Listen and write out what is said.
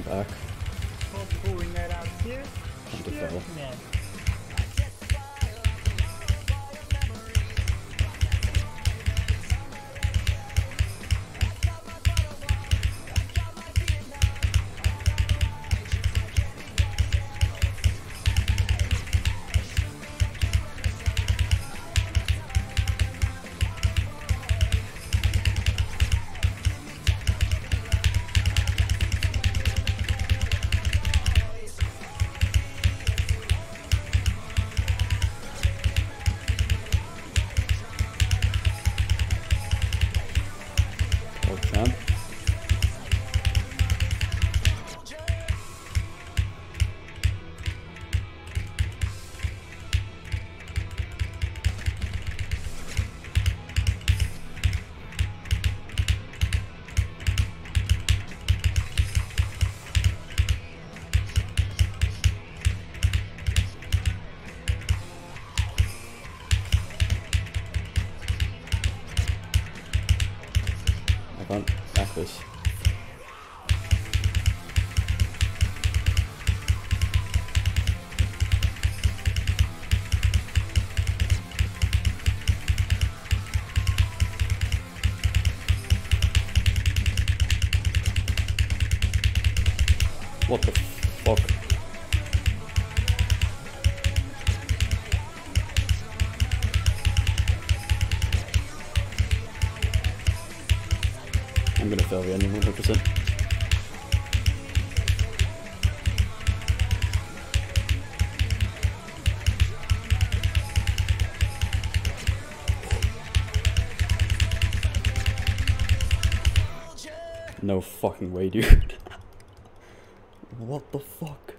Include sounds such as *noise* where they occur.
tak. Popójne racje? Świetnie. I can't back this. What the fuck? I'm gonna fail the ending 100%. No fucking way, dude. *laughs* what the fuck?